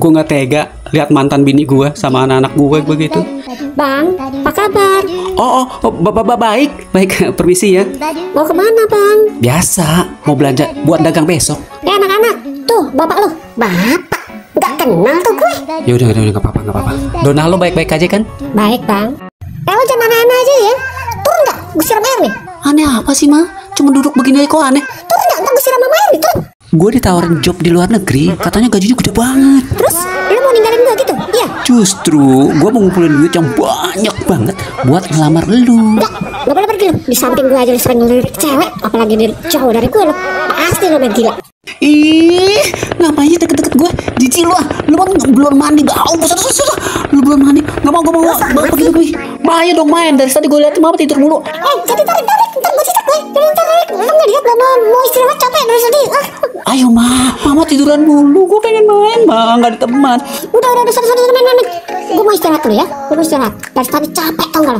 gue nggak tega lihat mantan bini gue sama anak-anak gue begitu. Bang, apa kabar? Oh, oh, oh ba- ba- ba- baik, baik. Permisi ya. Mau ke mana bang? Biasa, mau belanja buat dagang besok. Ya anak-anak, tuh bapak lo. Bapak? Gak kenal tuh gue. Ya udah, udah, udah, nggak apa-apa, nggak apa-apa. Dona lo baik-baik aja kan? Baik bang. Eh lo jangan aneh-aneh aja ya. Turun gak? Gue siram air nih. Aneh apa sih, Ma? Cuma duduk begini aja kok aneh. Turun gak? Gue siram sama air nih. Turun. Gue ditawarin job di luar negeri, katanya gajinya gede banget. Terus lo mau ninggalin gue gitu? Iya. Justru gue mau ngumpulin duit yang banyak banget buat ngelamar lu. Gak, gak boleh pergi lo. Di samping gue aja lo sering ngelirik cewek. Apalagi dari jauh dari gue lo. Pasti lo main gila. Ih, ngapain deket-deket gue? Jijik lu ah, lu kan belum mandi bau, susah susah susah. Lu belum mandi, nggak mau gue mau mau pergi pergi. Bahaya dong main dari tadi gue lihat mama tidur mulu. Eh, jadi tarik tarik. Ntar gue sikat gue. Jangan tarik. Lo nggak lihat belum mau istirahat capek dari tadi. Ah. Ayo ma, mama tiduran mulu, gue pengen main ma, nggak ada teman. Udah udah udah sana sana main main. Gue mau istirahat dulu ya. Gue mau istirahat. Dari tadi capek tau gak lo?